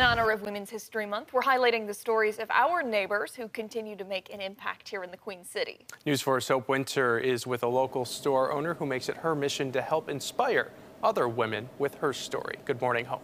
In honor of Women's History Month, we're highlighting the stories of our neighbors who continue to make an impact here in the Queen City. News 4's Hope Winter is with a local store owner who makes it her mission to help inspire other women with her story. Good morning, Hope.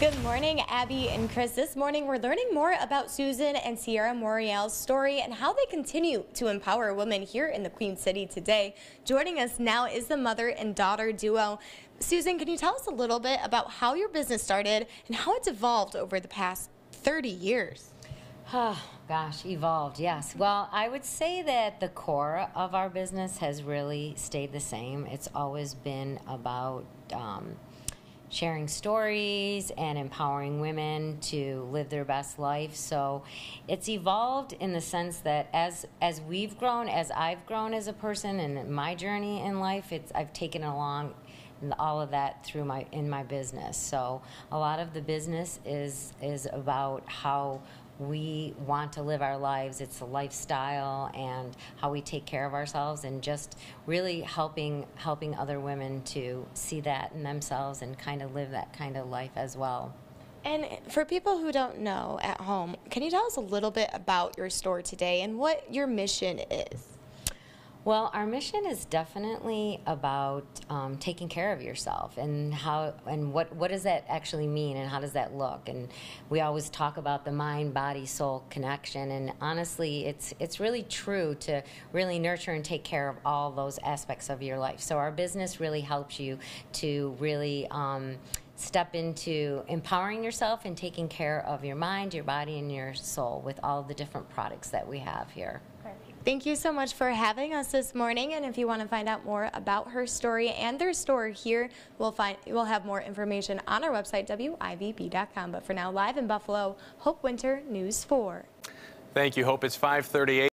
Good morning, Abby and Chris. This morning, we're learning more about Susan and Sierra Morial's story and how they continue to empower women here in the Queen City today. Joining us now is the mother and daughter duo. Susan, can you tell us a little bit about how your business started and how it's evolved over the past 30 years? Oh, gosh, evolved, yes. Well, I would say that the core of our business has really stayed the same. It's always been about um, sharing stories and empowering women to live their best life. So it's evolved in the sense that as as we've grown, as I've grown as a person and my journey in life, it's I've taken along all of that through my in my business. So a lot of the business is is about how we want to live our lives. It's a lifestyle and how we take care of ourselves, and just really helping helping other women to see that in themselves and kind of live that kind of life as well. And for people who don't know at home, can you tell us a little bit about your store today and what your mission is? Well, our mission is definitely about um, taking care of yourself and how and what what does that actually mean and how does that look? And we always talk about the mind, body, soul connection. And honestly, it's it's really true to really nurture and take care of all those aspects of your life. So our business really helps you to really. Um, step into empowering yourself and taking care of your mind, your body, and your soul with all the different products that we have here. Thank you so much for having us this morning. And if you want to find out more about her story and their store here, we'll find we'll have more information on our website, WIVB.com. But for now, live in Buffalo, Hope Winter, News 4. Thank you, Hope. It's 538.